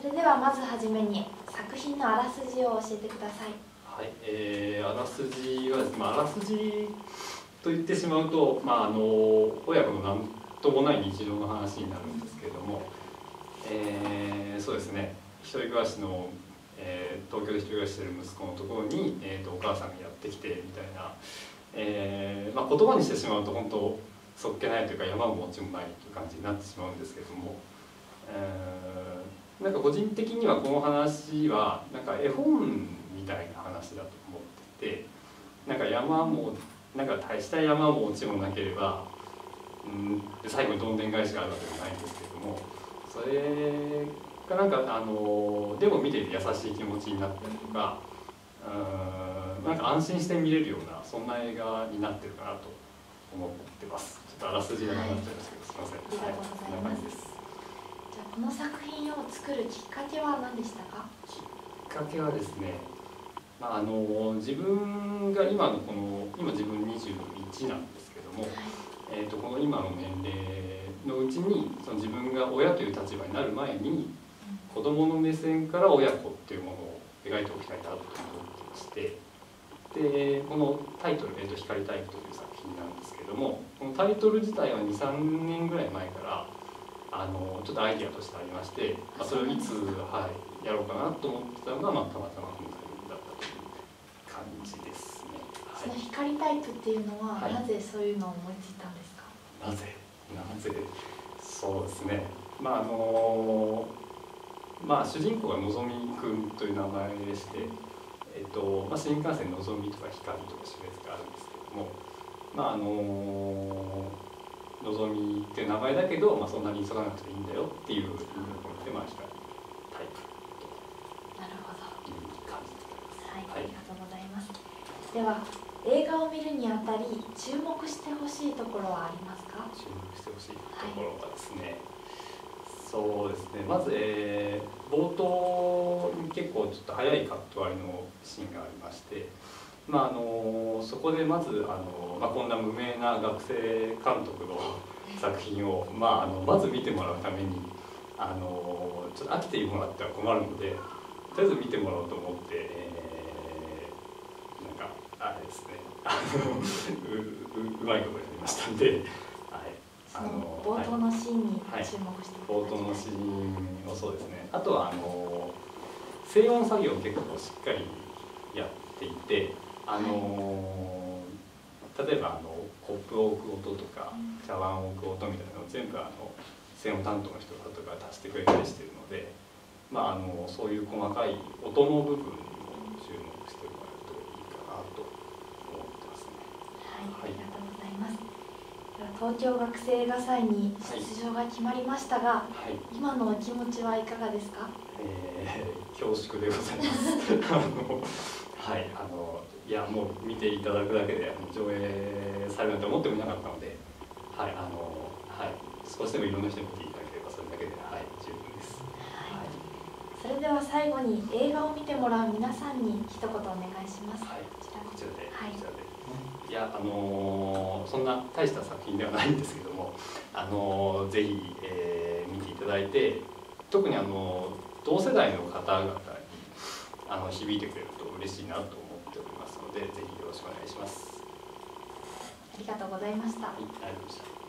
それではまずはじめに作品のあらすじを教えてください。はい、えー、あらすじは、まあ、あらすじと言ってしまうと、まあ、あの親子の何ともない日常の話になるんですけれども、えー、そうですね。一人暮らしの、えー、東京で一人暮らししてる息子のところに、えーと、お母さんがやってきてみたいな、えーまあ、言葉にしてしまうと本当そっけないというか山も持ちもないという感じになってしまうんですけれども、えー、なんか個人的にはこの話はなんか絵本みたいな話だと思っててなんか山もなんか大した山も落ちもなければ、うん、最後にどんでん返しがあるわけじゃないんですけれどもそれがなんかあのでも見ていて優しい気持ちになったりとかうんなんか安心して見れるようなそんな映画になってるかなと思ってます。ちょっとあらすじがなくなっちゃいましたけど、すみません。ありがとうございます。じゃあこの作品を作るきっかけは何でしたか？きっかけはですね、まああの自分が今のこの今自分21なんですけども、はい、えっ、ー、とこの今の年齢のうちにその自分が親という立場になる前に、子供の目線から親子っていうものを描いておきたいなと思ってまして。でこのタイトル「えーと、光タイプ」という作品なんですけどもこのタイトル自体は23年ぐらい前からあのちょっとアイディアとしてありまして、まあ、それをいつ、はい、やろうかなと思ってたのが、まあ、たまたまこの作品だったという感じですね。はい、その光タイプっていうのは、はい、なぜそういうのを思いついたんですか？なぜ？なぜ？そうですね。まああのまあ主人公がのぞみくんという名前でしてえっとまあ、新幹線のぞみとか光とか種別があるんですけどもまああののぞみっていう名前だけど、まあ、そんなに急がなくていいんだよっていう意味を込めて、まあ、光タイプとなるほどいう感じでございます。はい、はい、ありがとうございます。では映画を見るにあたり注目してほしいところはありますか？注目してほしいところはですね、はいそうですねまず、えー、冒頭に結構ちょっと早いカット割りのシーンがありまして、まあ、あのそこでまずあの、まあ、こんな無名な学生監督の作品を、まあ、あのまず見てもらうためにあのちょっと飽きてもらっては困るのでとりあえず見てもらおうと思って、えー、なんかあれですね。あのうううまいことやりましたんで。あの冒頭のシーンに注目して、はい、冒頭のシーンもそうですね。あとはあの静音作業を結構しっかりやっていてあの、はい、例えばあのコップを置く音とか茶碗を置く音みたいなのを全部あの静音担当の人とか足してくれたりしてるので、まあ、あのそういう細かい音の部分にも注目してもらえるといいかなと思ってますね。はい、はい。東京学生映画祭に出場が決まりましたが、はい、今のお気持ちはいかがですか、えー、恐縮でございます。あのはいあのいやもう見ていただくだけで上映されるなんて思ってもいなかったのではいあのはい少しでもいろんな人に見ていただければそれだけではい十分です、はい、それでは最後に映画を見てもらう皆さんに一言お願いします。はい。こちらで、はい、こちらで。い。やあのー、そんな大した作品ではないんですけども、あのー、ぜひ、えー、見ていただいて特に、あの同世代の方々にあの響いてくれると嬉しいなと思っておりますのでぜひよろしくお願いします。ありがとうございました。はい、ありがとうございました。